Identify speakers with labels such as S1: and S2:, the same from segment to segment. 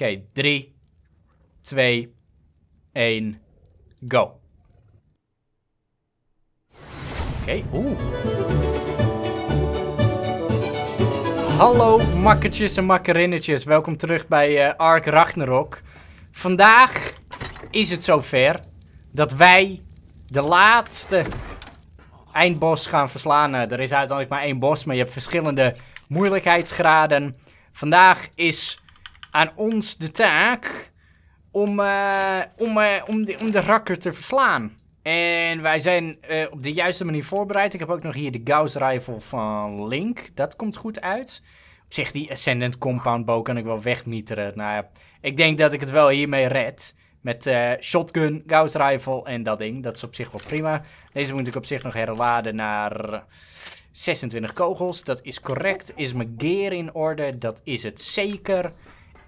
S1: Oké, 3, 2, 1, go. Oké, oeh. Hallo makkertjes en makkerinnetjes, welkom terug bij uh, Ark Ragnarok. Vandaag is het zover dat wij de laatste eindbos gaan verslaan. Eh, er is uiteindelijk maar één bos, maar je hebt verschillende moeilijkheidsgraden. Vandaag is aan ons de taak om, uh, om, uh, om, de, om de rakker te verslaan. En wij zijn uh, op de juiste manier voorbereid. Ik heb ook nog hier de Gauss Rifle van Link. Dat komt goed uit. Op zich, die Ascendant Compound Bow kan ik wel wegmieteren. Nou ja, ik denk dat ik het wel hiermee red. Met shotgun, Gauss Rifle en dat ding. Dat is op zich wel prima. Deze moet ik op zich nog herladen naar 26 kogels. Dat is correct. Is mijn gear in orde? Dat is het zeker.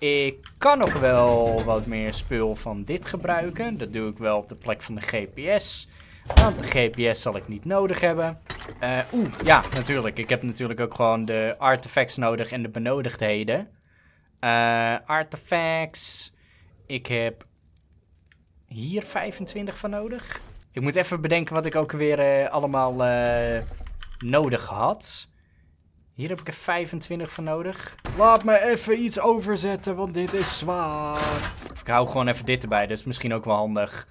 S1: Ik kan nog wel wat meer spul van dit gebruiken. Dat doe ik wel op de plek van de GPS. Want de GPS zal ik niet nodig hebben. Uh, Oeh, ja, natuurlijk. Ik heb natuurlijk ook gewoon de artifacts nodig en de benodigdheden. Uh, artifacts. Ik heb hier 25 van nodig. Ik moet even bedenken wat ik ook weer uh, allemaal nodig had. Hier heb ik er 25 van nodig. Laat me even iets overzetten, want dit is zwaar. Ik hou gewoon even dit erbij, dat is misschien ook wel handig.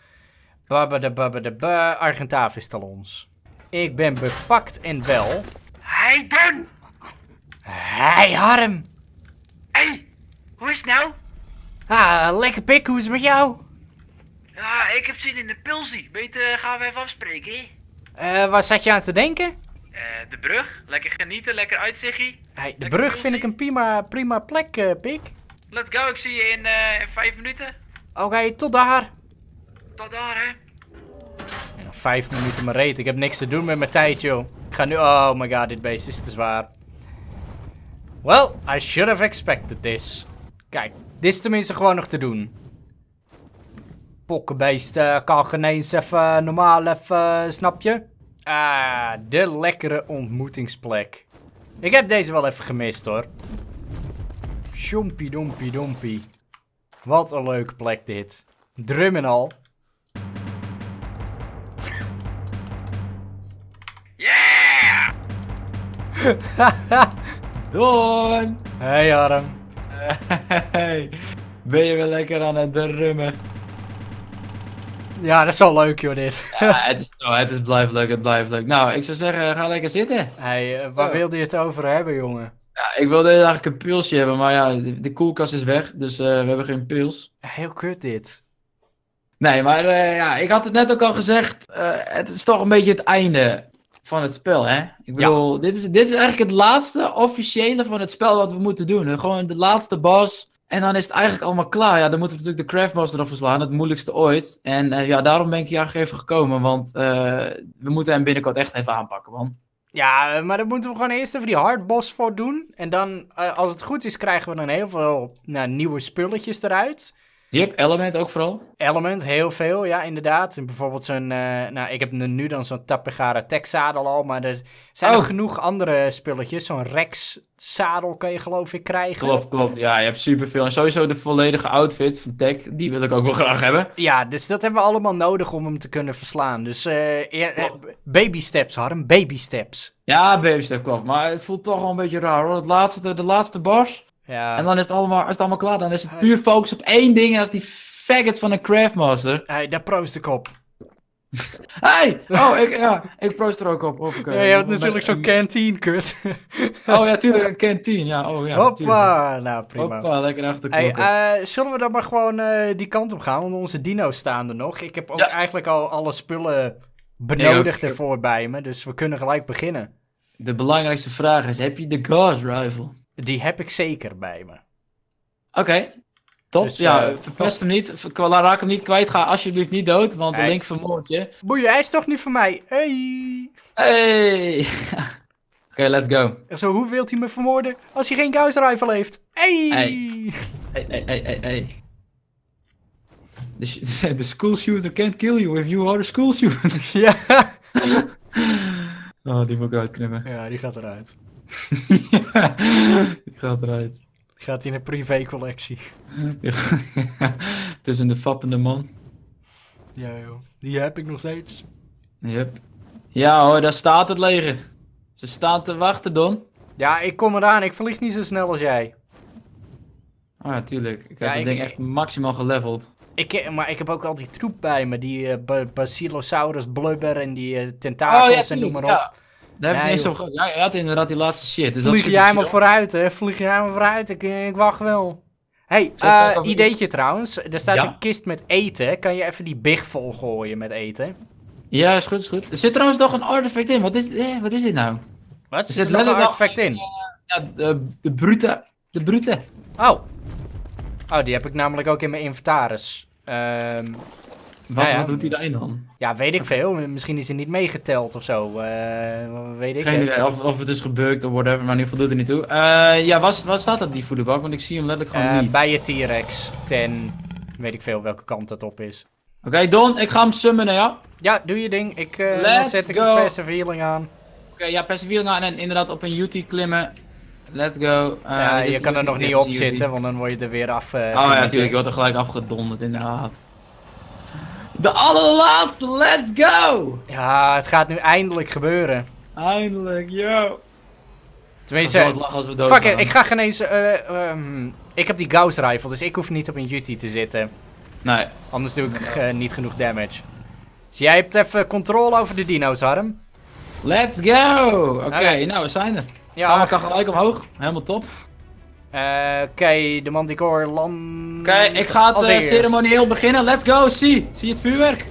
S1: Babba de babba de ba, Argentavis talons. Ik ben bepakt en wel.
S2: Heiden!
S1: Hey Harm!
S2: Hey, hoe is het nou?
S1: Ah, lekker pik, hoe is het met jou?
S2: Ja, ik heb zin in een pilsie. Beter gaan we even afspreken, hè?
S1: Uh, waar zat je aan te denken?
S2: Uh, de brug. Lekker genieten, lekker uitzichtje.
S1: Hey, de brug vind ik een prima, prima plek, uh, Pik.
S2: Let's go, ik zie je in, uh, in vijf minuten.
S1: Oké, okay, tot daar.
S2: Tot daar, hè.
S1: Ja, vijf minuten maar reet. Ik heb niks te doen met mijn tijd, joh. Ik ga nu... Oh my god, dit beest is te zwaar. Well, I should have expected this. Kijk, dit is tenminste gewoon nog te doen. Pokkenbeest kan geen eens even normaal even, snap je? Ah, de lekkere ontmoetingsplek. Ik heb deze wel even gemist hoor. Dompie dompie. Wat een leuke plek dit. Drum en al.
S2: Yeah!
S3: Don!
S1: Hey Arm.
S3: Hey, ben je weer lekker aan het drummen?
S1: Ja, dat is wel leuk joh dit.
S3: ja, het is, oh, het is blijft leuk, het blijft leuk. Nou, ik zou zeggen, ga lekker zitten.
S1: Hey, uh, waar
S3: Oh.
S1: wilde je het over hebben jongen?
S3: Ja, ik wilde eigenlijk een pilsje hebben, maar ja, de, de koelkast is weg, dus eh, we hebben geen pils.
S1: Heel kut dit.
S3: Nee, maar eh, ja, ik had het net ook al gezegd, eh, het is toch een beetje het einde van het spel, hè? Ik bedoel, dit, is, dit is eigenlijk het laatste officiële van het spel wat we moeten doen. Hè? Gewoon de laatste boss. En dan is het eigenlijk allemaal klaar. Ja, dan moeten we natuurlijk de Craftmaster nog verslaan, het moeilijkste ooit. En eh, ja, daarom ben ik hier even gekomen, want eh, we moeten hem binnenkort echt even aanpakken, man.
S1: Ja, maar daar moeten we gewoon eerst even die hardboss voor doen. En dan, uh, als het goed is, krijgen we dan heel veel nou, nieuwe spulletjes eruit.
S3: Yep, Element ook vooral.
S1: Element, heel veel, ja, inderdaad. En bijvoorbeeld zo'n, uh, nou, ik heb nu dan zo'n Tapegara Tech zadel al, maar er zijn
S3: Oh.
S1: genoeg andere spulletjes. Zo'n Rex zadel kan je geloof ik krijgen.
S3: Klopt, klopt. Ja, je hebt superveel. En sowieso de volledige outfit van Tech, die wil ik ook wel graag hebben.
S1: Ja, dus dat hebben we allemaal nodig om hem te kunnen verslaan. Dus uh, eer,
S3: Klopt.
S1: baby steps, Harm, baby steps.
S3: Ja, babystep, klopt. Maar het voelt toch wel een beetje raar hoor. Het laatste, de laatste boss.
S1: Ja.
S3: En dan is het, allemaal, is het allemaal klaar. Dan is het puur focus op één ding. En dat is die faggot van een Craftmaster.
S1: Hey, daar proost ik op.
S3: Hey! Oh, ik, ja, ik proost er ook op. op
S1: ja, je hebt natuurlijk zo'n canteen, kut.
S3: Oh ja, tuurlijk, een canteen. Ja, oh ja.
S1: Hoppa!
S3: tuurlijk.
S1: Nou, prima.
S3: Hoppa, lekker achter
S1: Hey, uh, zullen we dan maar gewoon uh, die kant op gaan? Want onze dino's staan er nog. Ik heb ook
S3: Ja.
S1: eigenlijk al alle spullen benodigd ervoor bij me. Dus we kunnen gelijk beginnen.
S3: De belangrijkste vraag is, heb je de gas rifle?
S1: Die heb ik zeker bij me.
S3: Oké. Top.
S1: Dus,
S3: ja,
S1: eh,
S3: verpest hem niet. Raak hem niet kwijt. Ga alsjeblieft niet dood, want
S1: Hey.
S3: link vermoord je.
S1: Boeien, hij is toch niet van mij? Hey!
S3: Hey! Oké, let's go.
S1: Zo, hoe wilt hij me vermoorden als hij geen Gauss rifle heeft? Hey!
S3: Hey. Hey, hey, hey, hey, hey. The, the school shooter can't kill you if you are the school shooter.
S1: ja.
S3: Oh, die moet ik eruit knippen.
S1: ja, die gaat eruit.
S3: die gaat eruit.
S1: Gaat in een privécollectie.
S3: Tussen de fappende man.
S1: Ja joh, die heb ik nog steeds.
S3: Yep. Ja hoor, daar staat het leger. Ze staan te wachten, Don.
S1: Ja, ik kom eraan. Ik vlieg niet zo snel als jij.
S3: Ah, ja, tuurlijk. Ik heb
S1: Ja,
S3: het
S1: ik-
S3: ding echt maximaal geleveld.
S1: Ik, eh, maar ik heb ook al die troep bij me. Die Ba- Basilosaurus blubber en die eh, tentakels en noem maar op.
S3: Daar heb ik gehad. Ja, je had inderdaad die laatste shit. Dus
S1: Vlieg jij maar vooruit, hè? Vlieg jij maar vooruit. Ik, ik wacht wel. hey, eh,
S3: ik-
S1: ideetje trouwens. Er staat
S3: Ja?
S1: een kist met eten. Kan je even die big vol gooien met eten?
S3: Ja, is goed, is goed. Er zit trouwens nog een artefact in. Wat is, eh, wat is dit nou?
S1: Wat?
S3: Er
S1: Zit er nog een artefact in?
S3: Ja, de, de brute. De brute.
S1: Oh. Oh, die heb ik namelijk ook in mijn inventaris. Ehm,
S3: Wat,
S1: Ja, ja.
S3: wat doet hij daarin dan?
S1: ja, weet ik veel. Misschien is hij niet meegeteld of zo. Eh, weet ik
S3: Geen idee. Of, of het is gebukt of whatever, maar in ieder geval doet het niet toe. Eh, ja, waar, waar staat dat, die voederbak? Want ik zie hem letterlijk gewoon
S1: Eh,
S3: niet.
S1: bij je T-Rex. Ten... Weet ik veel welke kant het op is.
S3: Oké, Don, ik ga hem summonen, ja? Oké,
S1: Ja, doe je ding. Ik, dan zet ik
S3: go.
S1: de passive healing aan.
S3: ja, persevering aan en inderdaad op een UT klimmen. Let's go.
S1: Ja, je kan er nog niet op zitten, want dan word je er weer af.
S3: Oh ja, natuurlijk. Je wordt er gelijk afgedonderd, inderdaad. De allerlaatste, let's go!
S1: Ja, het gaat nu eindelijk gebeuren.
S3: Eindelijk, yo!
S1: Tenminste,
S3: Ik zal het lachen als we dood
S1: fuck it, ik ga geen eens... eh, ehm, ik heb die Gauss rifle, dus ik hoef niet op een Yeti te zitten.
S3: Nee.
S1: Anders doe ik eh, niet genoeg damage. Dus jij hebt even controle over de dino's, Harm.
S3: Let's go! Oké, nou, we zijn er.
S1: Ja,
S3: Gaan we elkaar gelijk omhoog. Helemaal top.
S1: Eh, Oké, de Manticore land...
S3: Oké, ik ga het eh, ceremonieel beginnen. Let's go, zie! Zie je het vuurwerk?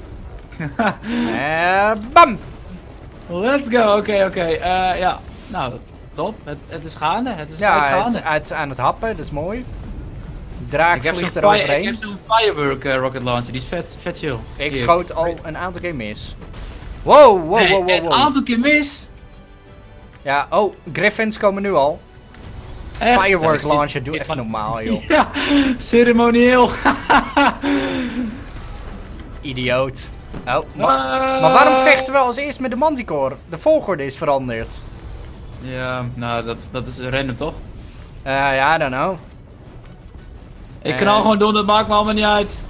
S1: Eh, bam!
S3: Let's go, oké, oké. Eh, ja, nou, top. Het, het is gaande. Het is
S1: Ja, het,
S3: gaande.
S1: het is aan het happen, dat is mooi. Draak
S3: ik
S1: vliegt
S3: ik heb zo'n firework rocket launcher. Die is vet, vet chill.
S1: Ik
S3: Hier.
S1: schoot al een aantal keer mis. Wow, wow,
S3: Nee,
S1: wow, wow,
S3: Een
S1: wow.
S3: aantal keer mis.
S1: Ja, oh, Griffins komen nu al.
S3: Echt?
S1: Firework
S3: Ja,
S1: launcher, doe even normaal, joh.
S3: Ja, ceremonieel.
S1: Idioot. Oh, ma- maar waarom vechten we als eerst met de Manticore? De volgorde is veranderd.
S3: Ja, nou, dat, dat is random toch?
S1: Eh, ja, I don't know.
S3: Ik
S1: Eh.
S3: knal gewoon door, dat maakt me allemaal niet uit.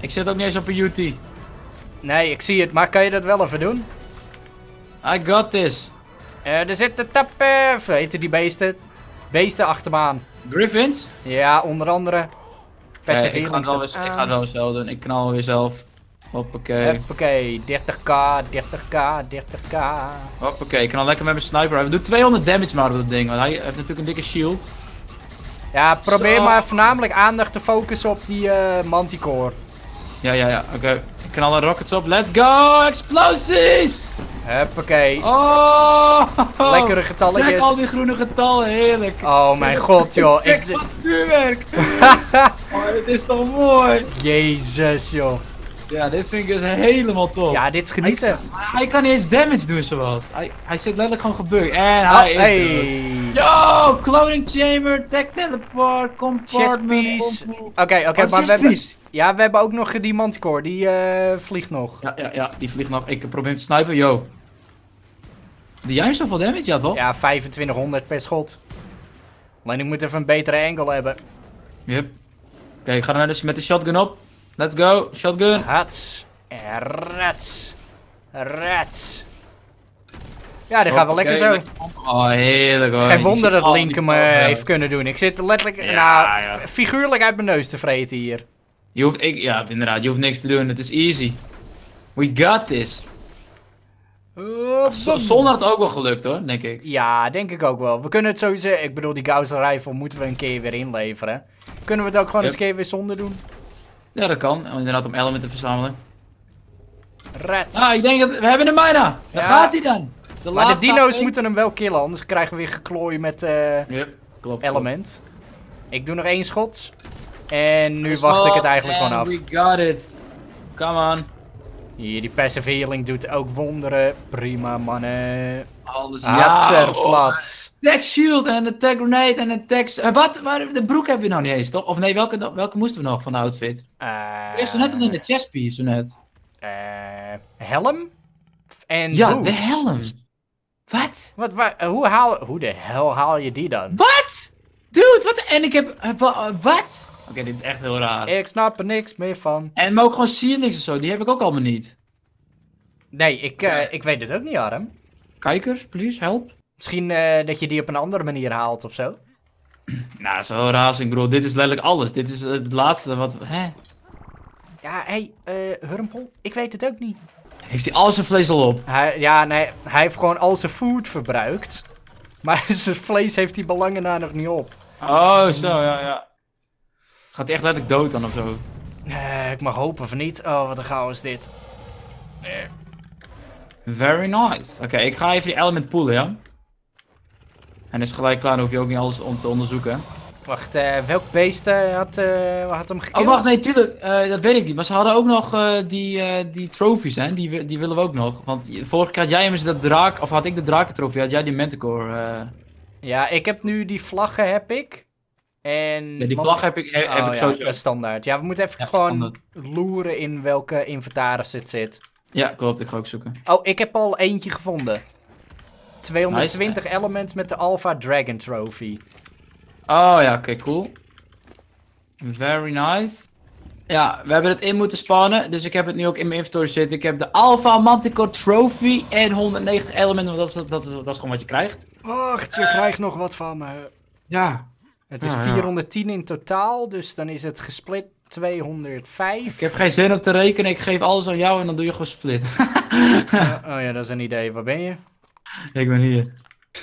S3: Ik zit ook niet eens op een UT.
S1: Nee, ik zie het, maar kan je dat wel even doen?
S3: I got this.
S1: Eh, er zitten tappen, heette die beesten? Beesten achter me aan.
S3: Griffins?
S1: Ja, onder andere.
S3: Eh,
S1: Passive
S3: ik, ga wel weer, ik ga het wel zelf doen. Ik knal weer zelf. Hoppakee.
S1: Hoppakee, 30k, 30k, 30k.
S3: Hoppakee. Ik knal lekker met mijn sniper. We doen 200 damage maar op dat ding. Want hij heeft natuurlijk een dikke shield.
S1: Ja, probeer
S3: Zo.
S1: maar voornamelijk aandacht te focussen op die eh, Manticore.
S3: Ja, ja, ja. Oké. Ik knal de rockets op. Let's go! Explosies!
S1: Huppakee.
S3: Oh!
S1: Lekkere getalletjes.
S3: Check al die groene getallen. Heerlijk.
S1: Oh mijn god, joh.
S3: Kijk
S1: Ik,
S3: wat vuurwerk. oh, dit is toch mooi.
S1: Jezus, joh.
S3: Ja, dit vind ik dus helemaal top.
S1: Ja, dit is genieten.
S3: Hij kan niet eens damage doen, zowat. Hij, hij zit letterlijk gewoon gebukt. En
S1: Oh,
S3: hij is
S1: hey.
S3: Yo, cloning chamber, tech teleport, compartment.
S1: Oké, oké,
S3: Wat
S1: maar
S3: is
S1: we hebben, ja, we hebben ook nog die Manticore. Die eh, vliegt nog.
S3: Ja, ja, ja, die vliegt nog. Ik probeer hem te snipen, yo. Die juist zoveel damage, ja toch?
S1: Ja, 2500 per schot. Alleen ik moet even een betere angle hebben.
S3: Yep. Oké, ik ga er dus met de shotgun op. Let's go, shotgun.
S1: Hats. Rats. Rats. Ja, dit gaat wel lekker zo.
S3: Oh, heerlijk hoor.
S1: Geen wonder dat
S3: al
S1: Link
S3: die
S1: hem eh,
S3: power.
S1: heeft kunnen doen. Ik zit letterlijk,
S3: Ja,
S1: nou,
S3: ja.
S1: figuurlijk uit mijn neus te vreten hier.
S3: Je hoeft, ik, ja, inderdaad, je hoeft niks te doen. Het is easy. We got this.
S1: Uh,
S3: Z- Zonder had het ook wel gelukt hoor, denk ik.
S1: Ja, denk ik ook wel. We kunnen het sowieso, ik bedoel, die Gauss rifle moeten we een keer weer inleveren. Kunnen we het ook gewoon
S3: Yep.
S1: eens een keer weer zonder doen?
S3: Ja, dat kan. Inderdaad, om elementen te verzamelen.
S1: Rats.
S3: Ah, ik denk dat we hebben hem bijna. Daar
S1: Ja.
S3: gaat hij dan. De
S1: maar de dino's moeten hem wel killen, anders krijgen we weer geklooi met eh,
S3: Yep, klopt.
S1: element. Ik doe nog één schot. En nu wacht ik het eigenlijk gewoon af.
S3: We got it. Come on.
S1: Hier, die passive healing doet ook wonderen. Prima, mannen.
S3: Alles
S1: Hatser,
S3: oh,
S1: flats.
S3: Tech shield en een tech grenade en een tech... eh, wat? Waar, de broek hebben we nou niet eens, toch? Of nee, welke, welke moesten we nog van de outfit?
S1: Eh,
S3: Er is zo net al in de chestpiece, zo net.
S1: eh, helm? En
S3: Ja,
S1: boots.
S3: de helm. Wat?
S1: Wat, waar, eh, hoe, haal, hoe de hel haal je die dan?
S3: Wat? Dude, wat? En ik heb... eh, eh, Wat? Oké, dit is echt heel raar.
S1: Ik snap er niks meer van.
S3: En maar ook gewoon ceilings of zo, die heb ik ook allemaal niet.
S1: Nee, ik, ik weet het ook niet, Arm.
S3: Kijkers, please, help.
S1: Misschien eh, dat je die op een andere manier haalt of zo.
S3: Nou, zo razing, bro. Dit is letterlijk alles. Dit is het laatste wat... Hè?
S1: Ja, hé, hey, eh, Hurmpel, ik weet het ook niet.
S3: Heeft hij al zijn vlees al op?
S1: Hij, ja, nee, hij heeft gewoon al zijn food verbruikt. Maar zijn vlees heeft hij belangen na nog niet op.
S3: Oh, zo, ja, ja. Gaat hij echt letterlijk dood dan of zo?
S1: Eh, ik mag hopen van niet. Oh, wat een chaos dit.
S3: Very nice. Oké, ik ga even die element poelen, ja? En is gelijk klaar, dan hoef je ook niet alles om te onderzoeken.
S1: Wacht, eh, welk beest eh, had, eh, had hem gekild?
S3: Oh, wacht, nee, tuurlijk. dat weet ik niet. Maar ze hadden ook nog die, die trophies, hè? Die, die willen we ook nog. Want vorige keer had jij immers dat draak, of had ik de drakentrofee, had jij die Manticore.
S1: Ja, ik heb nu die vlaggen, heb ik. En...
S3: ja, die vlag heb ik, heb,
S1: Oh,
S3: ik
S1: ja,
S3: sowieso.
S1: is standaard. Ja, we moeten even
S3: Ja,
S1: gewoon
S3: standaard.
S1: loeren in welke inventaris het zit.
S3: Ja, klopt. Ik ga ook zoeken.
S1: Oh, ik heb al eentje gevonden. 220 elements met de Alpha Dragon Trophy.
S3: Oh ja, oké, cool. Very nice. Ja, we hebben het in moeten spannen, dus ik heb het nu ook in mijn inventory zitten. Ik heb de Alpha Manticore Trophy en 190 elementen, want dat is, dat is, dat is gewoon wat je krijgt.
S1: Wacht, je krijgt nog wat van me.
S3: Ja.
S1: Het is
S3: Ja, ja.
S1: 410 in totaal, dus dan is het gesplit 205.
S3: Ik heb geen zin om te rekenen, ik geef alles aan jou en dan doe je gewoon split.
S1: Oh ja, dat is een idee. Waar ben je?
S3: ik ben hier.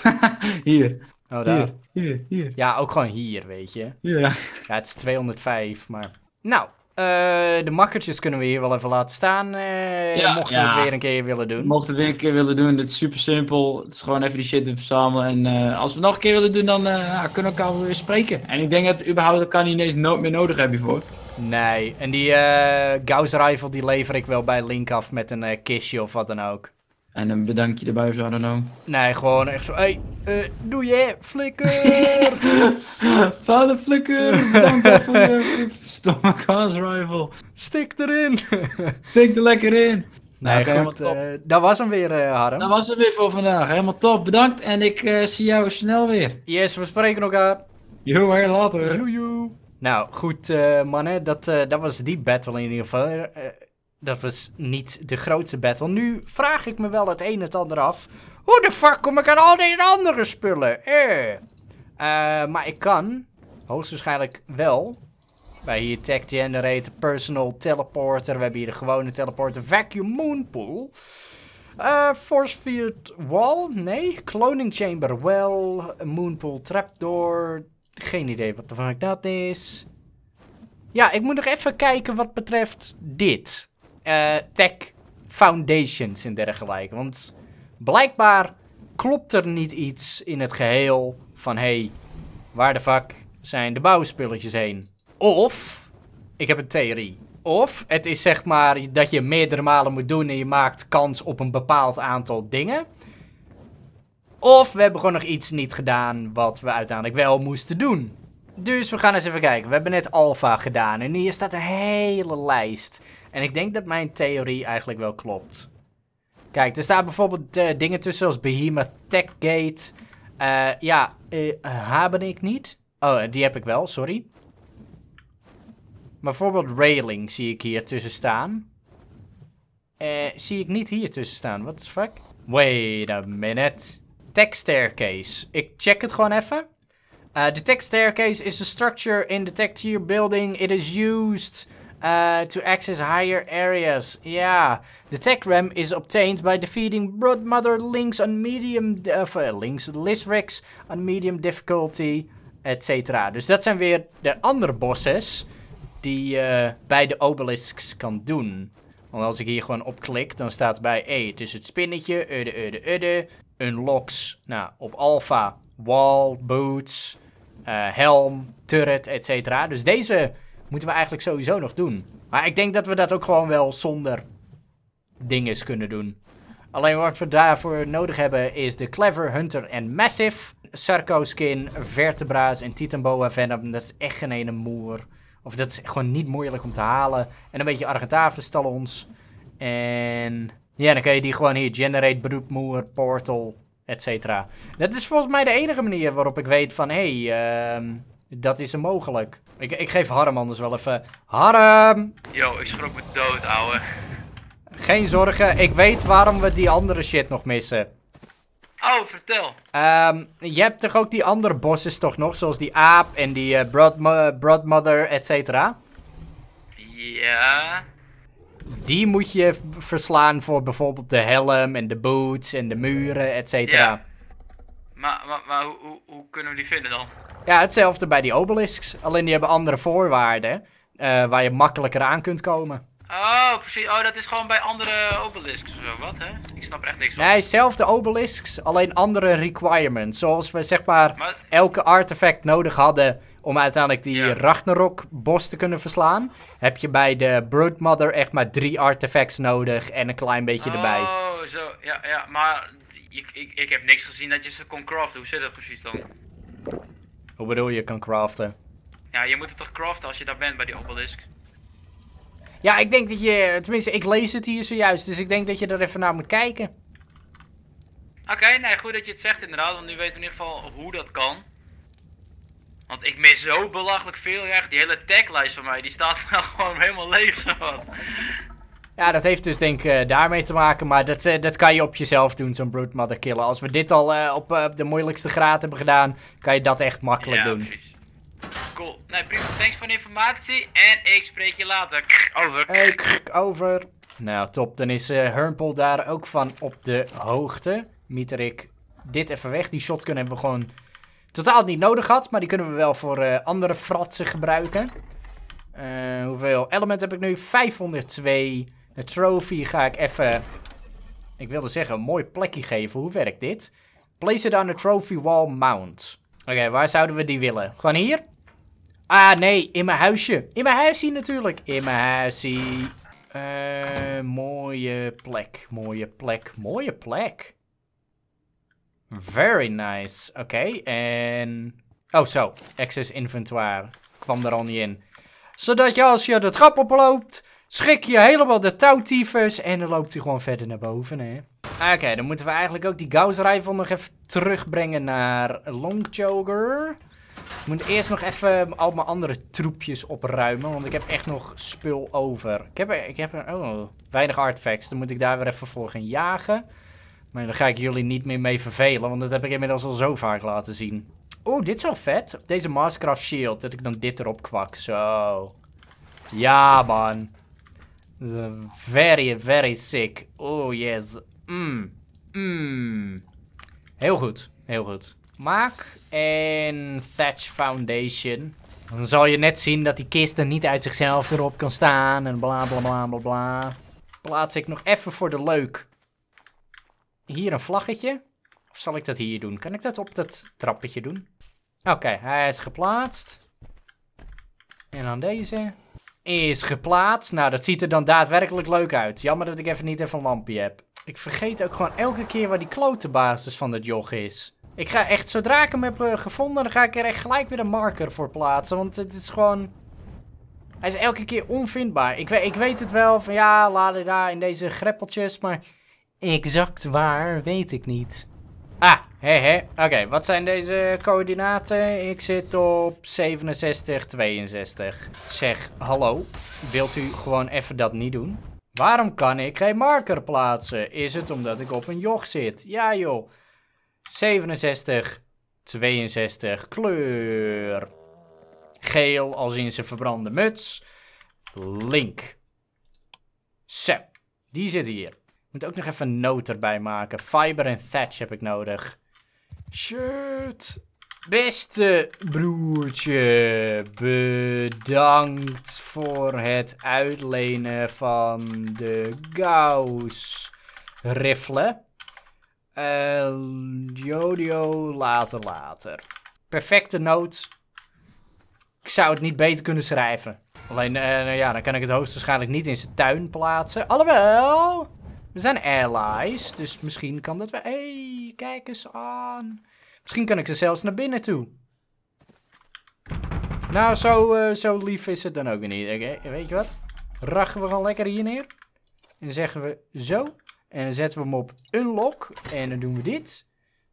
S3: hier,
S1: Oh, daar.
S3: hier, hier, hier,
S1: Ja, ook gewoon hier, weet je.
S3: Ja.
S1: Ja, het is 205, maar... Nou, eh, de makkertjes kunnen we hier wel even laten staan. eh,
S3: Ja,
S1: mochten we het weer een keer willen doen.
S3: Mochten we weer een keer willen doen, dit is super simpel. Het is gewoon even die shit te verzamelen. En eh, als we het nog een keer willen doen, dan eh, ja, kunnen we elkaar weer spreken. En ik denk dat überhaupt elkaar niet eens no meer nodig hebben hiervoor.
S1: Nee, en die eh Gauss Rifle die lever ik wel bij Link af met een kistje of wat dan ook.
S3: En een bedankje erbij of zo, I don't know.
S1: Nee, gewoon echt zo, hey, eh, doe je, flikker!
S3: Vader Flikker, bedankt voor je stomme gas rifle.
S1: Stik erin!
S3: Tik er lekker in.
S1: nee,
S3: helemaal
S1: goed,
S3: top.
S1: eh, dat was hem weer, eh Harm.
S3: Dat was het weer voor vandaag. Helemaal top. Bedankt en ik eh, zie jou snel weer.
S1: Yes, we spreken elkaar.
S3: Yo, heel later.
S1: Joejoe. Nou, goed eh, mannen, dat, eh, dat was die battle in ieder geval. Dat was niet de grootste battle. Nu vraag ik me wel het een en het ander af. Hoe de fuck kom ik aan al deze andere spullen? Eh. Eh, maar ik kan, hoogstwaarschijnlijk wel, bij hier Tech Generator, Personal Teleporter. We hebben hier de gewone teleporter, Vacuum Moonpool. Eh Force Field Wall? Nee. Cloning Chamber wel. Moonpool Trapdoor. Geen idee wat de fuck dat is. Ja, ik moet nog even kijken wat betreft dit. Eh, tech Foundations en dergelijke. Want blijkbaar klopt er niet iets in het geheel van... hey, waar de fuck zijn de bouwspulletjes heen? Of, ik heb een theorie. Of het is zeg maar dat je meerdere malen moet doen en je maakt kans op een bepaald aantal dingen. Of we hebben gewoon nog iets niet gedaan wat we uiteindelijk wel moesten doen. Dus we gaan eens even kijken. We hebben net Alpha gedaan en hier staat een hele lijst. En ik denk dat mijn theorie eigenlijk wel klopt. Kijk, er staan bijvoorbeeld eh, dingen tussen zoals Behemoth Techgate. Eh ja, eh hebben ik niet. Oh, die heb ik wel, sorry. Bijvoorbeeld Railing zie ik hier tussen staan. Zie ik niet hier tussen staan. What the fuck? Wait a minute. Tech Staircase. Ik check het gewoon even. Uh, the tech staircase is a structure in the tech tier building. It is used uh, to access higher areas. Yeah. The tech ram is obtained by defeating Broodmother Links on medium... Uh, links, Lisrix on medium difficulty, etc. Dus dat zijn weer de andere bosses die je bij de obelisks kan doen. Want als ik hier gewoon op klik, dan staat bij E, het is het spinnetje, udde, udde, udde, unlocks, nou, op alpha, wall, boots, eh, helm, turret, etc. Dus deze moeten we eigenlijk sowieso nog doen. Maar ik denk dat we dat ook gewoon wel zonder dinges kunnen doen. Alleen wat we daarvoor nodig hebben is de Clever Hunter en Massive, Sarco Skin, Vertebra's en Titan Boa Venom. Dat is echt geen ene moer. Of dat is gewoon niet moeilijk om te halen. En een beetje Argentavis talons. En ja, dan kan je die gewoon hier generate, brood, moer, portal, et cetera. Dat is volgens mij de enige manier waarop ik weet van, hé, hey, ehm, dat is er mogelijk. Ik, ik geef Harm anders wel even. Harm!
S2: Yo, ik schrok me dood, ouwe.
S1: Geen zorgen, ik weet waarom we die andere shit nog missen.
S2: Oh, vertel.
S1: Ehm, je hebt toch ook die andere bosses toch nog, zoals die aap en die eh broadmo- broadmother, et cetera?
S2: Ja.
S1: Die moet je verslaan voor bijvoorbeeld de helm en de boots en de muren, et cetera.
S2: Ja. Maar, maar, maar hoe, hoe, hoe kunnen we die vinden dan?
S1: Ja, hetzelfde bij die obelisks. Alleen die hebben andere voorwaarden. eh, waar je makkelijker aan kunt komen.
S2: Oh, precies. Oh, dat is gewoon bij andere obelisks of zo. Wat, hè? Ik snap er echt niks van.
S1: Nee, zelfde obelisks, alleen andere requirements. Zoals we zeg maar
S2: Maar,
S1: elke artefact nodig hadden om uiteindelijk die. Ragnarok-bos te kunnen verslaan. Heb je bij de Broodmother echt maar drie artefacts nodig en een klein beetje erbij.
S2: Oh, zo. Ja, ja. Maar ik, ik, ik heb niks gezien dat je ze kon craften. Hoe zit dat precies dan?
S1: Hoe bedoel je kan craften?
S2: Ja, je moet het toch craften als je daar bent bij die obelisk?
S1: Ja, ik denk dat je, tenminste ik lees het hier zojuist, dus ik denk dat je er even naar moet kijken.
S2: Oké, nee, goed dat je het zegt inderdaad, want nu weten we in ieder geval hoe dat kan. Want ik mis zo belachelijk veel, ja, echt die hele taglijst van mij, die staat nou gewoon helemaal leeg zo wat.
S1: Ja, dat heeft dus denk ik eh, daarmee te maken, maar dat, eh, dat kan je op jezelf doen, zo'n Broodmother killen. Als we dit al eh, op de moeilijkste graad hebben gedaan, kan je dat echt makkelijk
S2: ja,
S1: doen.
S2: precies. Cool. Nee, prima. Thanks voor de informatie en ik spreek je later. Over.
S1: Hey, over. Nou, top. Dan is Hurmpel daar ook van op de hoogte. Mieter ik dit even weg. Die shotgun hebben we gewoon totaal niet nodig gehad. Maar die kunnen we wel voor eh, andere fratsen gebruiken. Eh, hoeveel element heb ik nu? 502. De trophy ga ik even... Ik wilde zeggen, een mooi plekje geven. Hoe werkt dit? Place it on the trophy wall mount. Oké, waar zouden we die willen? Gewoon hier? Ah, nee, in mijn huisje. In mijn huisje natuurlijk. In mijn huisje. Eh, mooie plek, mooie plek, mooie plek. Very nice. Oké, en... Oh, zo. Access inventory. Kwam er al niet in. Zodat je als je de trap oploopt, schrik je helemaal de touwtyfus en dan loopt hij gewoon verder naar boven, hè. Oké, dan moeten we eigenlijk ook die Gauss rifle nog even terugbrengen naar Longchoger. Ik moet eerst nog even al mijn andere troepjes opruimen, want ik heb echt nog spul over. Ik heb, ik heb oh, weinig artifacts, dan moet ik daar weer even voor gaan jagen. Maar dan ga ik jullie niet meer mee vervelen, want dat heb ik inmiddels al zo vaak laten zien. Oeh, dit is wel vet. Deze Mastercraft Shield, dat ik dan dit erop kwak. Zo. Ja, man. Very, very sick. Oh, yes. Mm. Mm. Heel goed, heel goed. Maak en Thatch Foundation. Dan zal je net zien dat die kist er niet uit zichzelf erop kan staan. En bla bla bla bla bla. Plaats ik nog even voor de leuk. Hier een vlaggetje. Of zal ik dat hier doen? Kan ik dat op dat trappetje doen? Oké, hij is geplaatst. En dan deze. Is geplaatst. Nou, dat ziet er dan daadwerkelijk leuk uit. Jammer dat ik even niet even een lampje heb. Ik vergeet ook gewoon elke keer waar die klote basis van dat joch is. Ik ga echt, zodra ik hem heb eh, gevonden, dan ga ik er echt gelijk weer een marker voor plaatsen. Want het is gewoon... Hij is elke keer onvindbaar. Ik, weet- ik weet het wel van ja, laat het daar in deze greppeltjes, maar... Exact waar, weet ik niet. Ah, hé hé. Oké, wat zijn deze coördinaten? Ik zit op 67, 62. Zeg, hallo. Wilt u gewoon even dat niet doen? Waarom kan ik geen marker plaatsen? Is het omdat ik op een joch zit? Ja joh. 67, 62, kleur. Geel als in zijn verbrande muts. Link. Zo, die zit hier. Moet ook nog even een noot erbij maken. Fiber en thatch heb ik nodig. Shit. Beste broertje, bedankt voor het uitlenen van de Gauss riffelen. Eh, Jodio later later. Perfecte noot. Ik zou het niet beter kunnen schrijven. Alleen, nou ja, dan kan ik het hoogstwaarschijnlijk niet in zijn tuin plaatsen. Alhoewel, we zijn allies, dus misschien kan dat wel... hey, kijk eens aan. Misschien kan ik ze zelfs naar binnen toe. Nou, zo, eh, zo lief is het dan ook weer niet. Weet je wat? Rachen we gewoon lekker hier neer. En dan zeggen we zo. En dan zetten we hem op unlock. En dan doen we dit.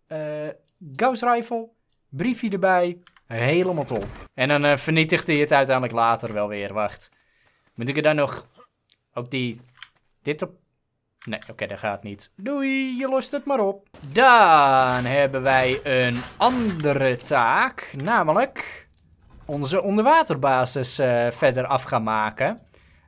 S1: eh, Ghost Rifle, briefje erbij, helemaal top. En dan eh, vernietigt hij het uiteindelijk later wel weer. Wacht. Moet ik er dan nog ook die... Dit op... Nee, oké, dat gaat niet. Doei, je lost het maar op. Dan hebben wij een andere taak. Namelijk onze onderwaterbasis eh, verder af gaan maken.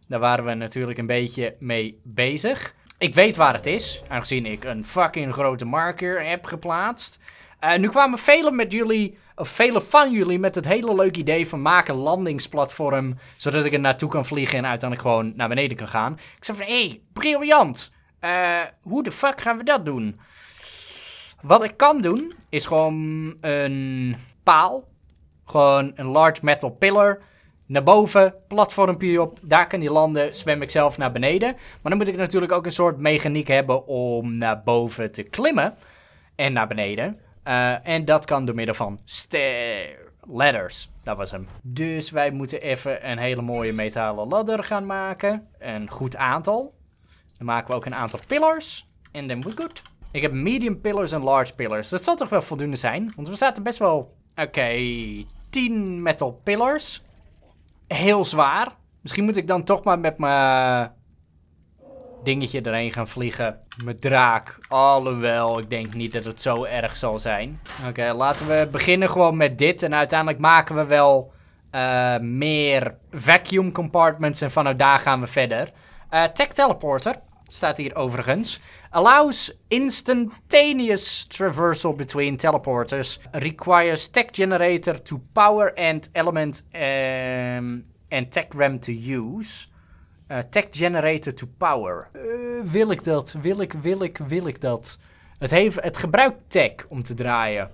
S1: Daar waren we natuurlijk een beetje mee bezig. Ik weet waar het is, aangezien ik een fucking grote marker heb geplaatst. Uh, nu kwamen velen met jullie, velen van jullie met het hele leuke idee van maken een landingsplatform, zodat ik er naartoe kan vliegen en uiteindelijk gewoon naar beneden kan gaan. Ik zei van, hé, hey, briljant. Uh, hoe de fuck gaan we dat doen? Wat ik kan doen, is gewoon een paal. Gewoon een large metal pillar naar boven, platformpje op, daar kan hij landen, zwem ik zelf naar beneden. Maar dan moet ik natuurlijk ook een soort mechaniek hebben om naar boven te klimmen en naar beneden. Uh, en dat kan door middel van stair ladders. Dat was hem. Dus wij moeten even een hele mooie metalen ladder gaan maken. Een goed aantal. Dan maken we ook een aantal pillars. En dan we good. Ik heb medium pillars en large pillars. Dat zal toch wel voldoende zijn? Want we zaten best wel... Oké, okay, 10 metal pillars heel zwaar. Misschien moet ik dan toch maar met mijn dingetje erheen gaan vliegen. Mijn draak. Alhoewel, ik denk niet dat het zo erg zal zijn. Oké, laten we beginnen gewoon met dit. En uiteindelijk maken we wel uh, meer vacuum compartments. En vanuit daar gaan we verder. Uh, tech teleporter. Staat hier overigens. Allows instantaneous traversal between teleporters. Requires tech generator to power and element um, and tech RAM to use. Uh, tech generator to power. Uh, wil ik dat? Wil ik, wil ik, wil ik dat? Het, heeft, het gebruikt tech om te draaien.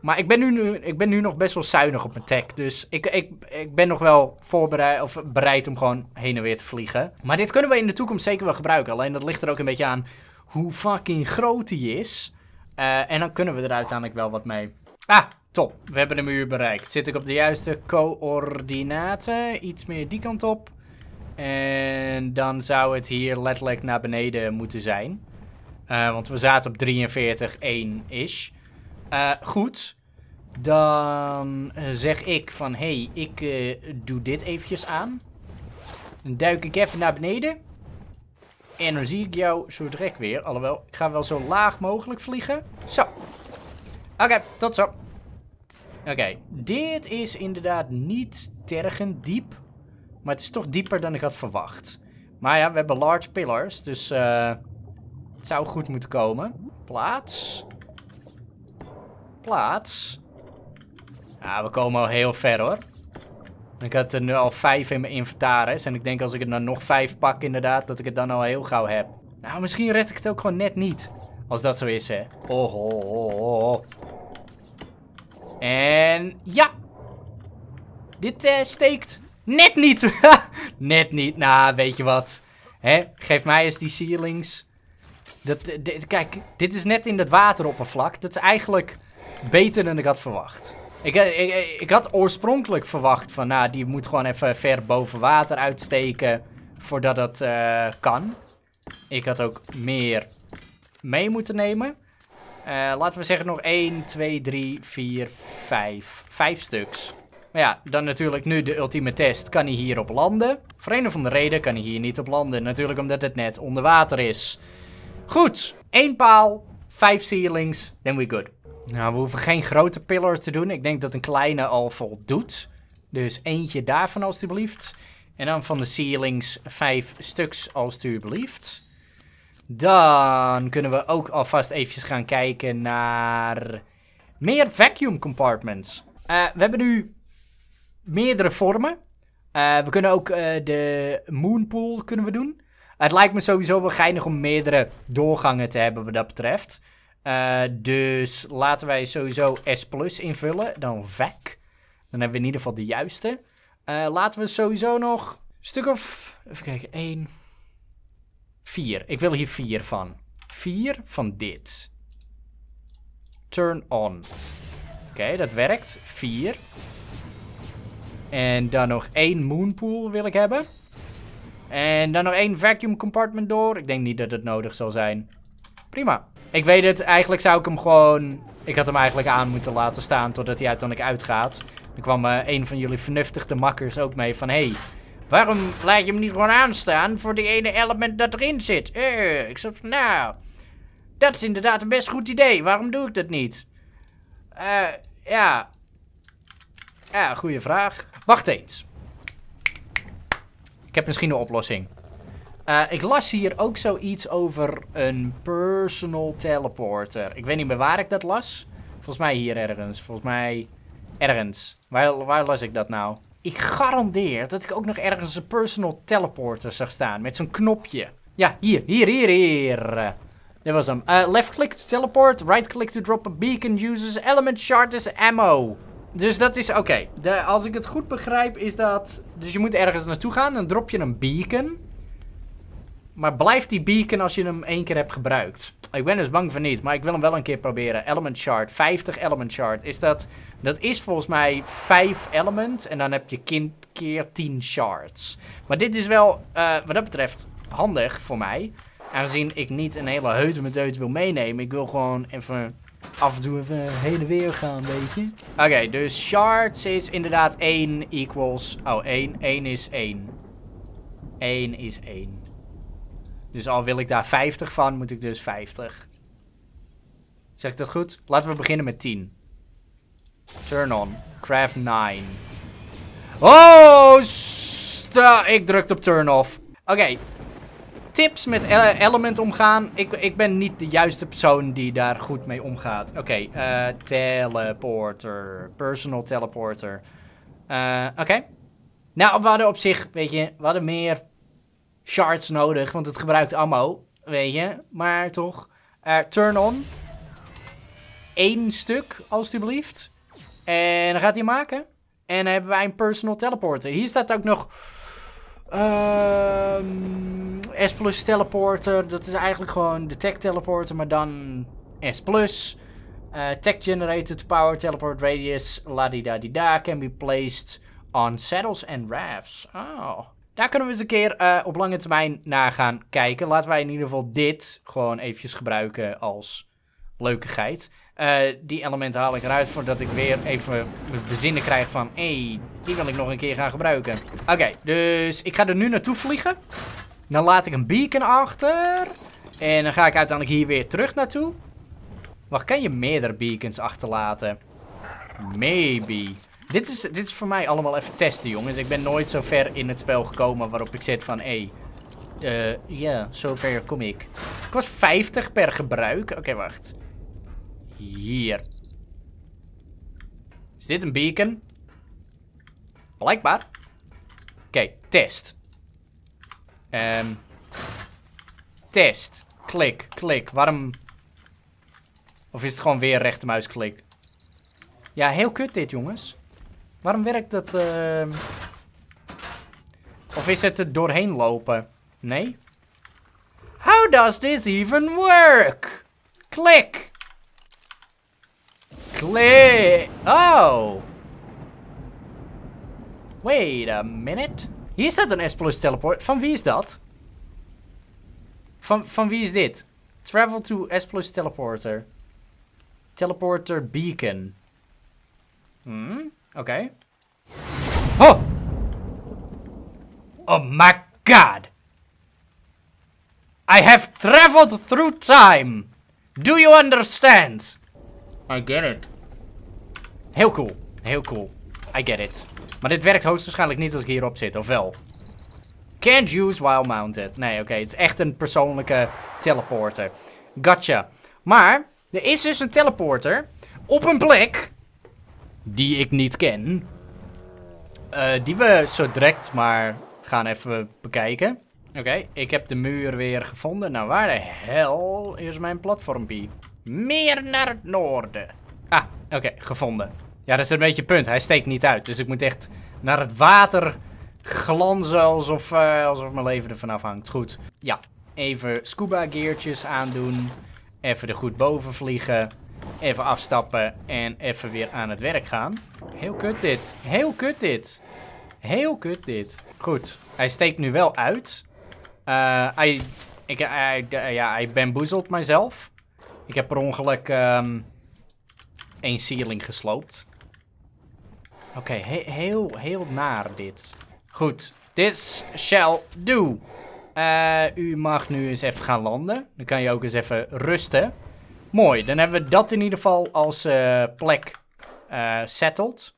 S1: Maar ik ben, nu, ik ben nu nog best wel zuinig op mijn tech. Dus ik, ik, ik ben nog wel voorbereid of bereid om gewoon heen en weer te vliegen. Maar dit kunnen we in de toekomst zeker wel gebruiken. Alleen dat ligt er ook een beetje aan hoe fucking groot die is. Uh, en dan kunnen we er uiteindelijk wel wat mee. Ah, top. We hebben de muur bereikt. Zit ik op de juiste coördinaten? Iets meer die kant op. En dan zou het hier letterlijk naar beneden moeten zijn. Uh, want we zaten op 43,1-ish. Uh, goed. Dan zeg ik van, hé, hey, ik uh, doe dit eventjes aan. Dan duik ik even naar beneden. En dan zie ik jou zo direct weer. Alhoewel, ik ga wel zo laag mogelijk vliegen. Zo. Oké, tot zo. Oké, dit is inderdaad niet tergend diep. Maar het is toch dieper dan ik had verwacht. Maar ja, we hebben large pillars, dus uh, het zou goed moeten komen. Plaats. Plaats. Ja, we komen al heel ver hoor. Ik had er nu al vijf in mijn inventaris. En ik denk als ik er nog vijf pak inderdaad, dat ik het dan al heel gauw heb. Nou, misschien red ik het ook gewoon net niet. Als dat zo is, hè. Oh, oh, oh, oh. En ja. Dit uh, steekt net niet. net niet. Nou, weet je wat. Hè? Geef mij eens die ceilings. Dat, kijk, dit is net in het wateroppervlak. Dat is eigenlijk beter dan ik had verwacht. Ik, ik, ik, had oorspronkelijk verwacht van, nou, die moet gewoon even ver boven water uitsteken voordat dat uh, kan. Ik had ook meer mee moeten nemen. Laten we zeggen nog 1, 2, 3, 4, 5. 5 stuks. Maar ja, dan natuurlijk nu de ultieme test. Kan hij hier op landen? Voor een of andere reden kan hij hier niet op landen. Natuurlijk omdat het net onder water is. Goed, één paal, vijf ceilings, then we good. Nou, we hoeven geen grote pillar te doen. Ik denk dat een kleine al voldoet. Dus eentje daarvan alstublieft. En dan van de ceilings vijf stuks alstublieft. Dan kunnen we ook alvast eventjes gaan kijken naar meer vacuum compartments. Uh, we hebben nu meerdere vormen. Uh, we kunnen ook uh, de moonpool kunnen we doen. het lijkt me sowieso wel geinig om meerdere doorgangen te hebben wat dat betreft. Uh, dus laten wij sowieso S plus invullen. Dan VAC. Dan hebben we in ieder geval de juiste. Uh, laten we sowieso nog een stuk of... Even kijken. 1... 4. Ik wil hier 4 van. 4 van dit. Turn on. Oké, dat werkt. 4. En dan nog één moonpool wil ik hebben. En dan nog één vacuum compartment door. Ik denk niet dat het nodig zal zijn. Prima. Ik weet het, eigenlijk zou ik hem gewoon... Ik had hem eigenlijk aan moeten laten staan totdat hij uiteindelijk uitgaat. Er kwam uh, een van jullie vernuftige makkers ook mee van... Hé, hey, waarom laat je hem niet gewoon aanstaan voor die ene element dat erin zit? Uh, ik zat van, nou... Dat is inderdaad een best goed idee. Waarom doe ik dat niet? Uh, ja... Ja, goede vraag. Wacht eens. Ik heb misschien een oplossing. Uh, ik las hier ook zoiets over een personal teleporter. Ik weet niet meer waar ik dat las. Volgens mij hier ergens. Volgens mij ergens. Waar, waar las ik dat nou? Ik garandeer dat ik ook nog ergens een personal teleporter zag staan. Met zo'n knopje. Ja, hier, hier, hier, hier. Dit was hem. Uh, left click to teleport. Right click to drop a beacon. Uses element shard as ammo. Dus dat is oké. Als ik het goed begrijp is dat... Dus je moet ergens naartoe gaan. Dan drop je een beacon. Maar blijft die beacon als je hem één keer hebt gebruikt? Ik ben dus bang van niet, maar ik wil hem wel een keer proberen. Element shard, 50 element shard. Is dat, dat is volgens mij 5 element en dan heb je kind keer 10 shards. Maar dit is wel, uh, wat dat betreft, handig voor mij. Aangezien ik niet een hele heute met deut wil meenemen. Ik wil gewoon even af en toe even heen en weer gaan, weet je. Oké, dus shards is inderdaad 1 equals... Oh, 1. 1 is 1. 1 is 1. Dus al wil ik daar 50 van, moet ik dus 50. Zeg ik dat goed? Laten we beginnen met 10. Turn on. Craft 9. Oh, sta ik drukte op turn off. Oké. Tips met element omgaan. Ik, ik ben niet de juiste persoon die daar goed mee omgaat. Oké, eh, teleporter. Personal teleporter. Uh, Oké. Nou, we hadden op zich, weet je, we hadden meer shards nodig, want het gebruikt ammo, weet je. Maar toch, uh, turn on. Eén stuk, alstublieft. En dan gaat hij maken. En dan hebben wij een personal teleporter. Hier staat ook nog... Uh, S plus teleporter. Dat is eigenlijk gewoon de tech teleporter, maar dan S plus. Uh, tech generated power teleport radius. La di da di da. Can be placed on saddles and rafts. Oh. Daar kunnen we eens een keer uh, op lange termijn naar gaan kijken. Laten wij in ieder geval dit gewoon eventjes gebruiken als leukigheid. Uh, die elementen haal ik eruit voordat ik weer even de zinnen krijg van... Hé, hey, die wil ik nog een keer gaan gebruiken. Oké, dus ik ga er nu naartoe vliegen. Dan laat ik een beacon achter. En dan ga ik uiteindelijk hier weer terug naartoe. Wacht, kan je meerdere beacons achterlaten? Maybe. Dit is, dit is voor mij allemaal even testen, jongens. Ik ben nooit zo ver in het spel gekomen waarop ik zit van... Hé, hey, uh, ja, zover kom ik. Het kost 50 per gebruik. Oké, wacht. Hier. Is dit een beacon? Blijkbaar. Oké, test. Um, test. Klik, klik. Waarom... Of is het gewoon weer rechtermuisklik? Ja, heel kut dit, jongens. Waarom werkt dat... Uh... Of is het er doorheen lopen? Nee? How does this even work? Klik. Klik. Oh. Wait a minute. Hier staat een S plus teleport. Van wie is dat? Van, van wie is dit? Travel to S plus teleporter. Teleporter beacon. Hmm? Okay. Oh! Oh my god! I have traveled through time! Do you understand? I get it. Heel cool. Heel cool. I get it. Maar dit werkt hoogstwaarschijnlijk niet als ik hierop zit, of wel? Can't use while mounted. Nee, oké. het is echt een persoonlijke teleporter. Gotcha. Maar, er is dus een teleporter op een plek die ik niet ken. Uh, die we zo direct maar gaan even bekijken. Oké, ik heb de muur weer gevonden. Nou, waar de hel is mijn platformpie? Meer naar het noorden. Ah, oké, gevonden. Ja, dat is een beetje het punt. Hij steekt niet uit. Dus ik moet echt naar het water glanzen alsof, uh, alsof mijn leven ervan afhangt. Goed. Ja, even scuba geartjes aandoen. Even er goed boven vliegen. Even afstappen en even weer aan het werk gaan. Heel kut dit. Heel kut dit. Heel kut dit. Goed. Hij steekt nu wel uit. Uh, hij, ik, hij, ja, hij bamboezelt mijzelf. Ik heb per ongeluk ehm één ceiling gesloopt. Oké, he- heel, heel naar dit. Goed, this shall do. Eh, u mag nu eens even gaan landen. Dan kan je ook eens even rusten. Mooi, dan hebben we dat in ieder geval als eh, plek eh settled.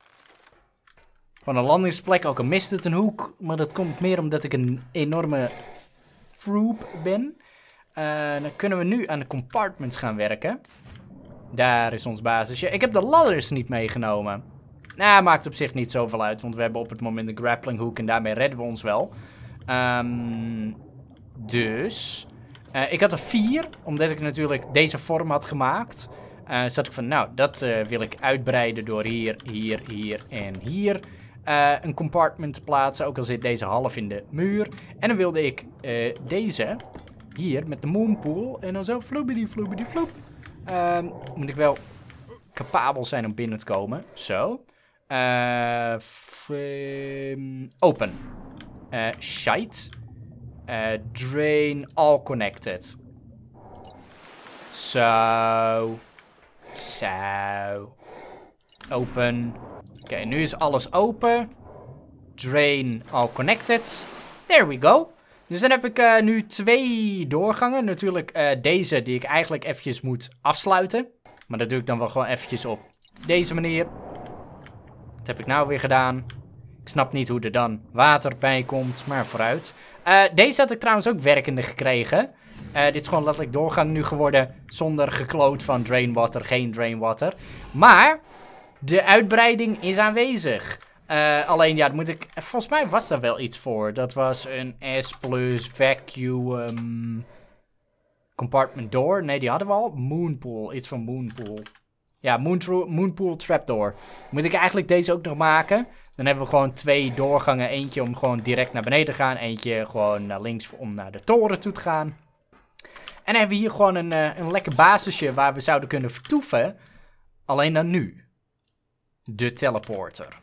S1: Gewoon een landingsplek, ook al mist het een hoek. Maar dat komt meer omdat ik een enorme froop ben. Eh, dan kunnen we nu aan de compartments gaan werken. Daar is ons basisje. Ik heb de ladders niet meegenomen. Nou, maakt op zich niet zoveel uit, want we hebben op het moment een grappling hook en daarmee redden we ons wel. Ehm, dus, eh, ik had er vier, omdat ik natuurlijk deze vorm had gemaakt. Eh zat ik van, nou, dat eh, wil ik uitbreiden door hier, hier, hier en hier een compartment te plaatsen. Ook al zit deze half in de muur. En dan wilde ik deze hier met de moonpool en dan zo floebidi floebidi floep. Ehm, moet ik wel capabel zijn om binnen te komen. Zo. Eh, frame open. Eh shite. Eh, drain all connected. Zo. Zo. Open. Oké, nu is alles open. Drain all connected. There we go. Dus dan heb ik eh, nu twee doorgangen. Natuurlijk eh, deze die ik eigenlijk eventjes moet afsluiten. Maar dat doe ik dan wel gewoon eventjes op deze manier. Wat heb ik nou weer gedaan? Ik snap niet hoe er dan water bij komt, maar vooruit. Eh, deze had ik trouwens ook werkende gekregen. Eh, dit is gewoon letterlijk doorgang nu geworden zonder gekloot van drainwater, geen drainwater. Maar de uitbreiding is aanwezig. Eh, alleen ja, daar moet ik. Volgens mij was daar wel iets voor. Dat was een S plus vacuum compartment door. Nee, die hadden we al. Moonpool. Iets van Moonpool. Ja, Moon Moonpool Trapdoor. Moet ik eigenlijk deze ook nog maken? Dan hebben we gewoon twee doorgangen. Eentje om gewoon direct naar beneden te gaan. Eentje gewoon naar links om naar de toren toe te gaan. En dan hebben we hier gewoon een, eh, een lekker basisje waar we zouden kunnen vertoeven. Alleen dan nu. De teleporter.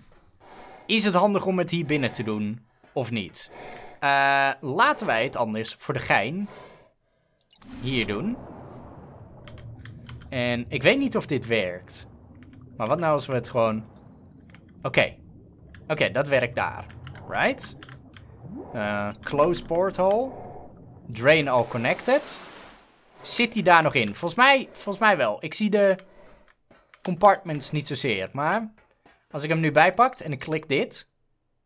S1: Is het handig om het hier binnen te doen? Of niet? Eh, laten wij het anders voor de gein hier doen. En ik weet niet of dit werkt. Maar wat nou als we het gewoon... Oké. Oké, dat werkt daar. Right? Eh, close porthole. Drain all connected. Zit die daar nog in? Volgens mij, volgens mij wel. Ik zie de compartments niet zozeer. Maar als ik hem nu bijpakt en ik klik dit.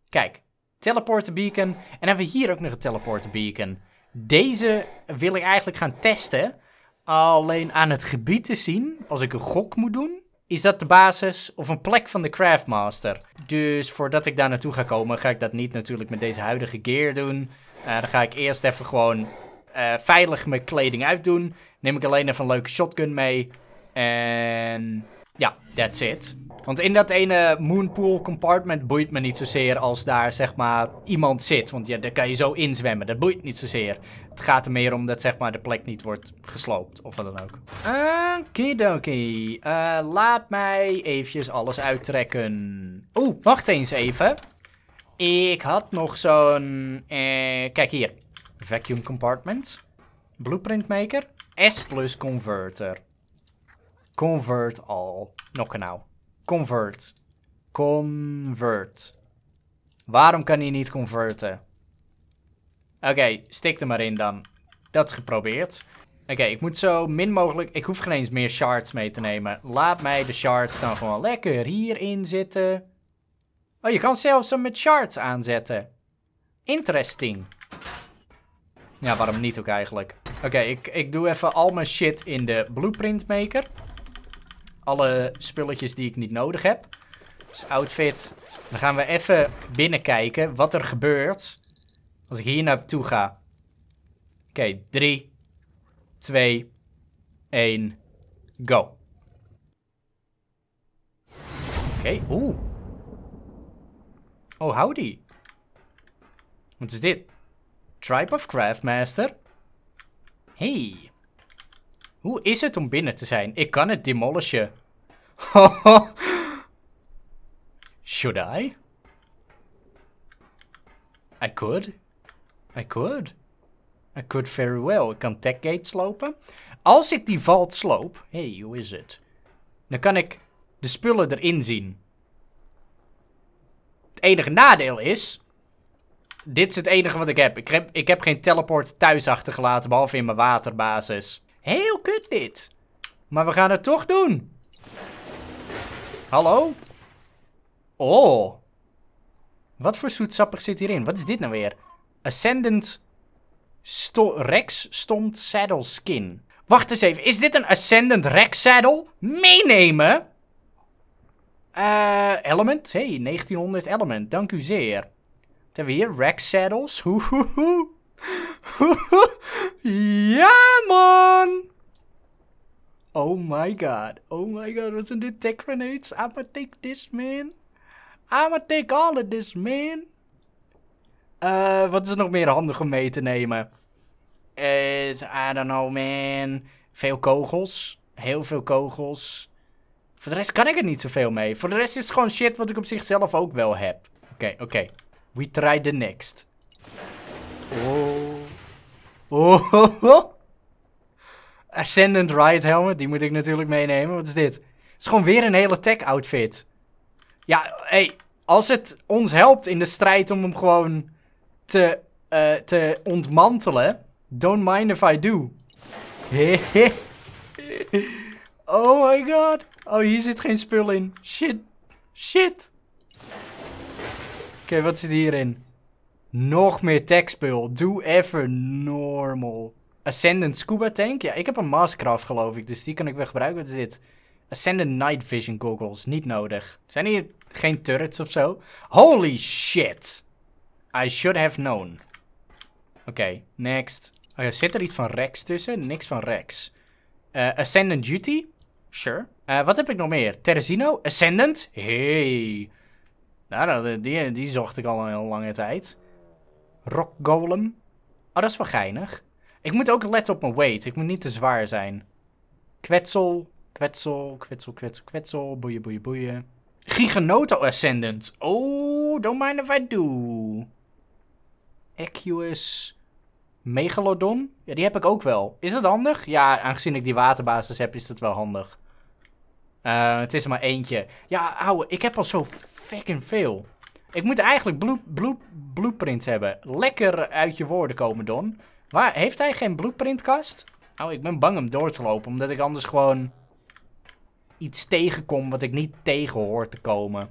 S1: Kijk. Teleporter beacon. En hebben we hier ook nog een teleporter beacon. Deze wil ik eigenlijk gaan testen. Alleen aan het gebied te zien, als ik een gok moet doen, is dat de basis of een plek van de Craftmaster. Dus voordat ik daar naartoe ga komen, ga ik dat niet natuurlijk met deze huidige gear doen. Eh, dan ga ik eerst even gewoon eh, veilig mijn kleding uitdoen. Neem ik alleen even een leuke shotgun mee. En ja, that's it. Want in dat ene Moonpool compartment boeit me niet zozeer als daar zeg maar iemand zit. Want ja, daar kan je zo inzwemmen. Dat boeit niet zozeer. Het gaat er meer om dat zeg maar de plek niet wordt gesloopt. Of wat dan ook. Okidoki. Uh, laat mij eventjes alles uittrekken. Oeh, wacht eens even. Ik had nog zo'n... eh, kijk hier. Vacuum compartment. Blueprint maker. S plus converter. Convert all. Nog nou. Convert. Convert. Waarom kan hij niet converten? Oké, stik er maar in dan. Dat is geprobeerd. Oké, ik moet zo min mogelijk... Ik hoef geen eens meer shards mee te nemen. Laat mij de shards dan gewoon lekker hierin zitten. Oh, je kan zelfs hem met shards aanzetten. Interesting. Ja, waarom niet ook eigenlijk? Oké, ik, ik doe even al mijn shit in de blueprint maker. Alle spulletjes die ik niet nodig heb. Dus outfit. Dan gaan we even binnenkijken wat er gebeurt als ik hier naartoe ga. Oké, 3, 2, 1, go. Oké, oeh. Oh, howdy. Wat is dit? Tribe of Craftmaster? Hey. Hoe is het om binnen te zijn? Ik kan het demolishen. Should I? I could. I could. I could very well. Ik kan tech gate slopen. Als ik die vault sloop... hey, hoe is het? Dan kan ik de spullen erin zien. Het enige nadeel is... Dit is het enige wat ik heb. Ik heb, ik heb geen teleport thuis achtergelaten, behalve in mijn waterbasis. Heel kut dit. Maar we gaan het toch doen. Hallo? Oh. Wat voor zoetsappig zit hierin? Wat is dit nou weer? Ascendant sto Rex Stomped Saddle Skin. Wacht eens even. Is dit een Ascendant Rex Saddle? Meenemen? Eh, element? Hey, 1900 element. Dank u zeer. Wat hebben we hier? Rex Saddles. Hoehoehoe. ja, man. Oh my god. Oh my god. Wat zijn dit tech grenades? I'ma take this, man. I'ma take all of this, man. Eh, wat is er nog meer handig om mee te nemen? Is, I don't know, man. Veel kogels. Heel veel kogels. Voor de rest kan ik er niet zoveel mee. Voor de rest is het gewoon shit wat ik op zichzelf ook wel heb. Oké, oké. We try the next. Oh. Oh. oh. Ascendant Riot Helmet. Die moet ik natuurlijk meenemen. Wat is dit? Het is gewoon weer een hele tech outfit. Ja, hey. Als het ons helpt in de strijd om hem gewoon te, uh, te ontmantelen. Don't mind if I do. oh my god. Oh, hier zit geen spul in. Shit. Shit. Oké, wat zit hierin? Nog meer techspul. Doe even normal. Ascendant Scuba Tank. Ja, ik heb een Maskcraft geloof ik. Dus die kan ik wel gebruiken. Wat is dit? Ascendant Night Vision Goggles. Niet nodig. Zijn hier geen turrets of zo? Holy shit. I should have known. Oké, next. Oh zit er iets van Rex tussen? Niks van Rex. Uh, Ascendant Duty? Sure. Uh, wat heb ik nog meer? Teresino? Ascendant? Hey. Nou, die, die zocht ik al een hele lange tijd. Rock Golem. Oh, dat is wel geinig. Ik moet ook letten op mijn weight. Ik moet niet te zwaar zijn. Kwetsel. Kwetsel, kwetsel, kwetsel, kwetsel. Boeien, boeien, boeien. Giganoto Ascendant. Oh, don't mind if I do. Equus. Megalodon? Ja, die heb ik ook wel. Is dat handig? Ja, aangezien ik die waterbasis heb, is dat wel handig. Uh, het is er maar eentje. Ja, ouwe, ik heb al zo fucking veel. Ik moet eigenlijk blue, blue, blueprints hebben. Lekker uit je woorden komen, Don. Waar, heeft hij geen blueprintkast? Oh, ik ben bang om door te lopen, omdat ik anders gewoon iets tegenkom wat ik niet tegen hoor te komen.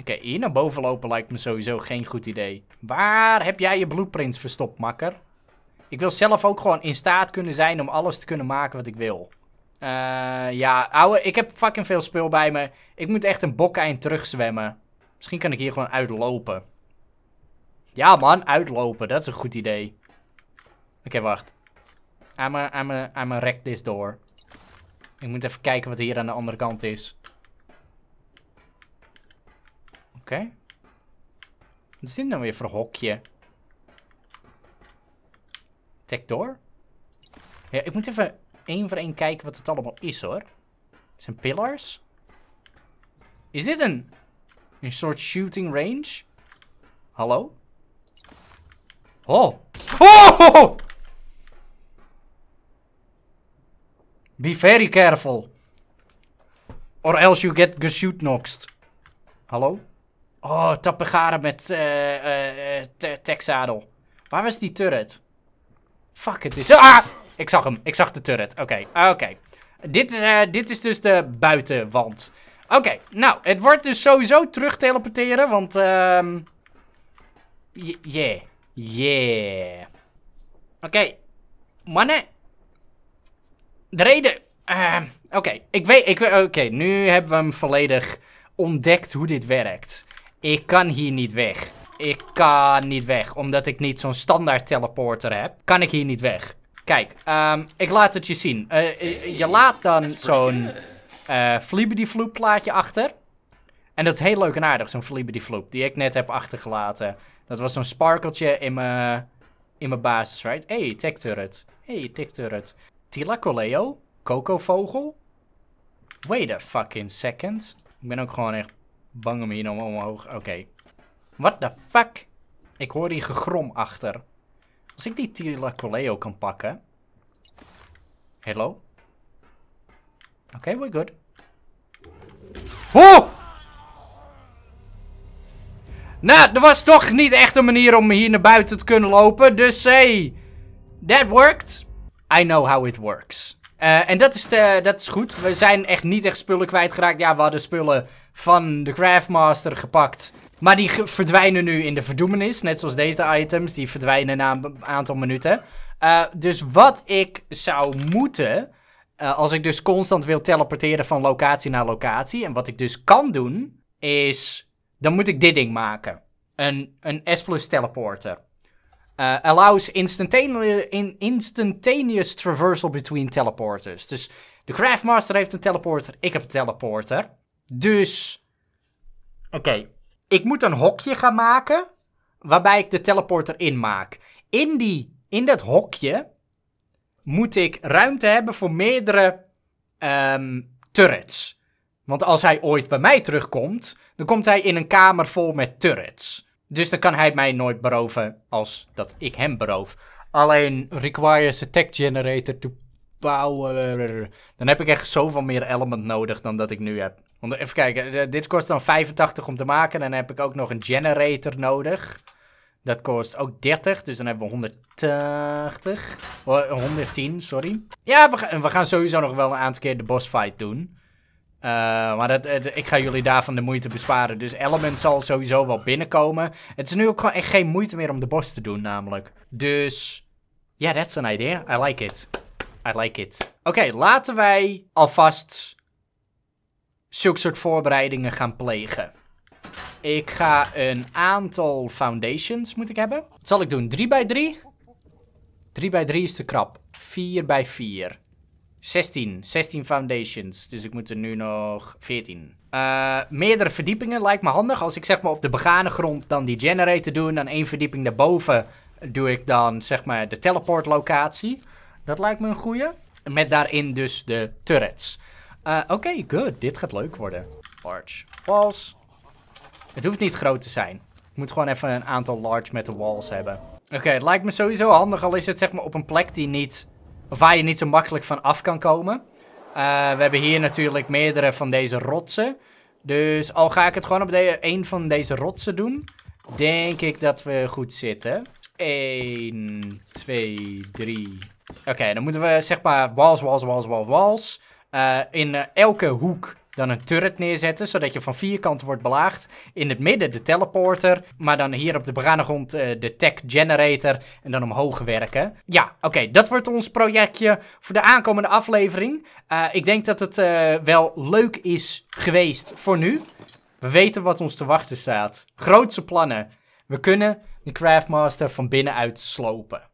S1: Oké, hier naar boven lopen lijkt me sowieso geen goed idee. Waar heb jij je blueprints verstopt, makker? Ik wil zelf ook gewoon in staat kunnen zijn om alles te kunnen maken wat ik wil. Uh, ja, ouwe, ik heb fucking veel spul bij me. Ik moet echt een bokkeind terugzwemmen. Misschien kan ik hier gewoon uitlopen. Ja man, uitlopen, dat is een goed idee. Oké, wacht. I'm I'm I'm wreck this door. Ik moet even kijken wat hier aan de andere kant is. Oké. Wat is dit nou weer voor hokje? Tech door? Ja, ik moet even één voor één kijken wat het allemaal is hoor. Het zijn pillars. Is dit een, een soort shooting range? Hallo? Oh! Oh! Be very careful. Or else you get geshoot knocked. Hallo? Oh, tappegaren met uh, uh. Waar was die turret? Fuck, het is... Ah! Ik zag hem. Ik zag de turret. Oké, oké. Dit, is, dit is dus de buitenwand. Oké, nou, het wordt dus sowieso terug teleporteren, want... Um, yeah. Yeah. Oké. Mannen. De reden... Uh, Oké, ik weet... Ik, Oké, nu hebben we hem volledig ontdekt hoe dit werkt. Ik kan hier niet weg. Ik kan niet weg, omdat ik niet zo'n standaard teleporter heb. Kan ik hier niet weg. Kijk, um, ik laat het je zien. Uh, je laat dan zo'n uh, Floop plaatje achter. En dat is heel leuk en aardig, zo'n Floop, die ik net heb achtergelaten. Dat was zo'n sparkeltje in mijn in mijn basis, right? Hey, tech turret. Hey, tech turret. Tila Coleo? Coco Vogel? Wait a fucking second. Ik ben ook gewoon echt bang om hier omhoog. Oké. Okay. What the fuck? Ik hoor die gegrom achter. Als ik die Tila Coleo kan pakken. Hello? Oké, we're good. Oh! Nou, er was toch niet echt een manier om hier naar buiten te kunnen lopen. Dus hey, that worked. I know how it works. Uh, en dat is, de, dat is goed. We zijn echt niet echt spullen kwijtgeraakt. Ja, we hadden spullen van de Craftmaster gepakt. Maar die verdwijnen nu in de verdoemenis. Net zoals deze items. Die verdwijnen na een aantal minuten. Uh, dus wat ik zou moeten... Als ik dus constant wil teleporteren van locatie naar locatie. En wat ik dus kan doen, is dan moet ik dit ding maken. Een, een S plus teleporter. Uh, allows instantaneous, in, instantaneous traversal between teleporters. Dus de Craftmaster heeft een teleporter, ik heb een teleporter. Dus, oké, ik moet een hokje gaan maken waarbij ik de teleporter in maak. In, die, in dat hokje moet ik ruimte hebben voor meerdere um, turrets. Want als hij ooit bij mij terugkomt, dan komt hij in een kamer vol met turrets. Dus dan kan hij mij nooit beroven als dat ik hem beroof. Alleen requires a tech generator to power. Dan heb ik echt zoveel meer element nodig dan dat ik nu heb. Want even kijken, eh, dit kost dan 85 om te maken. Dan heb ik ook nog een generator nodig. Dat kost ook 30, dus dan hebben we 180. 110, sorry. Ja, we, we gaan sowieso nog wel een aantal keer de boss fight doen. Uh, maar dat, ik ga jullie daarvan de moeite besparen. Dus Element zal sowieso wel binnenkomen. Het is nu ook gewoon echt geen moeite meer om de boss te doen, namelijk. Dus, ja, yeah, that's an idea. I like it. I like it. Oké, laten wij alvast zulke soort voorbereidingen gaan plegen. Ik ga een aantal foundations moet hebben. Wat zal ik doen? 3 bij 3? 3 bij 3 is te krap. 4 bij 4. 16. 16 foundations. Dus ik moet er nu nog 14. Uh, eh, meerdere verdiepingen lijkt me handig. Als ik zeg maar op de begane grond dan die generator doe. En dan één verdieping daarboven doe ik dan zeg maar de teleport locatie. Dat lijkt me een goeie. Met daarin dus de turrets. Uh, Oké, okay, good. Dit gaat leuk worden. Large walls. Het hoeft niet groot te zijn. Ik moet gewoon even een aantal large metal walls hebben. Oké, het lijkt me sowieso handig. Al is het zeg maar op een plek die niet waar je niet zo makkelijk van af kan komen. Uh, we hebben hier natuurlijk meerdere van deze rotsen. Dus al ga ik het gewoon op de, een van deze rotsen doen, denk ik dat we goed zitten. 1, 2, 3. Oké, dan moeten we zeg maar walls, walls, walls, walls, walls. Uh, in uh, elke hoek dan een turret neerzetten, zodat je van vier kanten wordt belaagd. In het midden de teleporter, maar dan hier op de begane grond uh, de tech generator en dan omhoog werken. Ja, oké, dat wordt ons projectje voor de aankomende aflevering. Uh, ik denk dat het uh, wel leuk is geweest voor nu. We weten wat ons te wachten staat. Grootse plannen. We kunnen de Craftmaster van binnenuit slopen.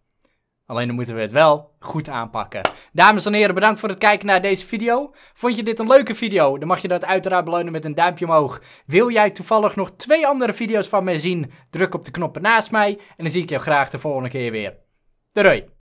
S1: Alleen dan moeten we het wel goed aanpakken. Dames en heren, bedankt voor het kijken naar deze video. Vond je dit een leuke video? Dan mag je dat uiteraard belonen met een duimpje omhoog. Wil jij toevallig nog twee andere video's van mij zien? Druk op de knoppen naast mij. En dan zie ik jou graag de volgende keer weer. Doei!